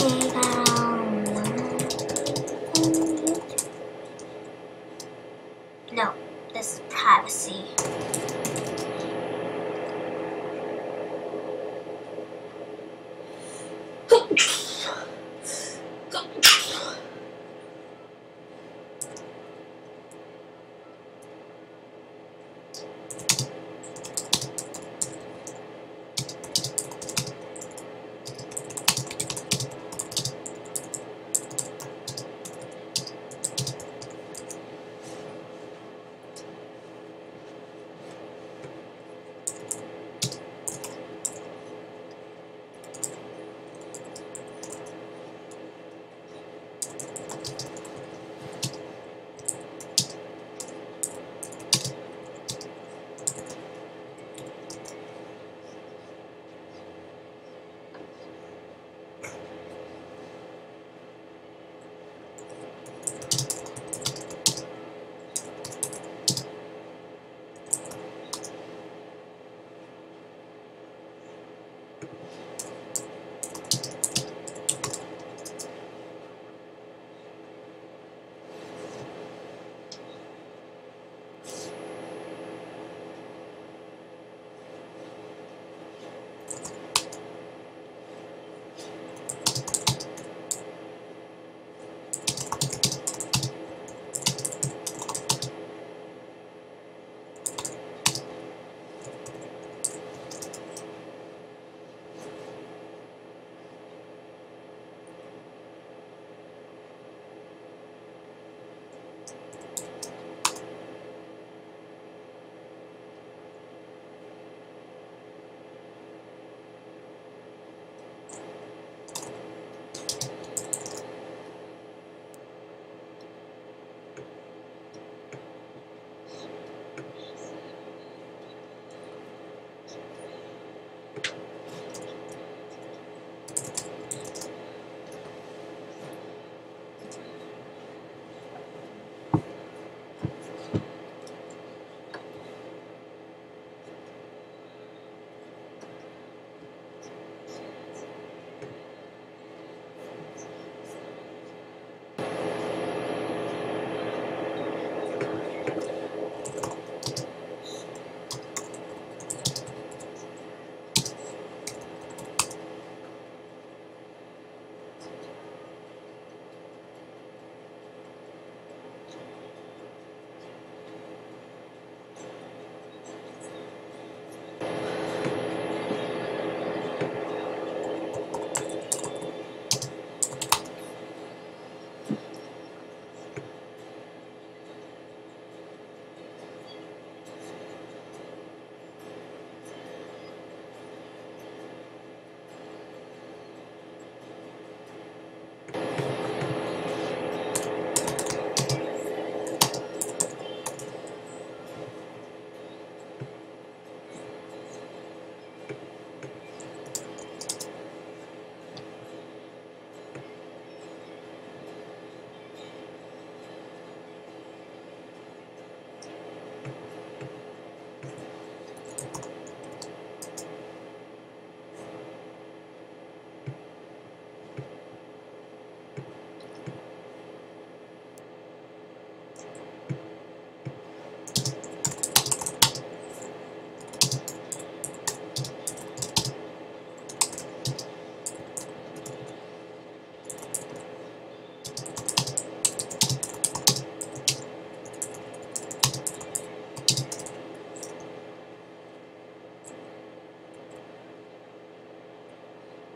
陪伴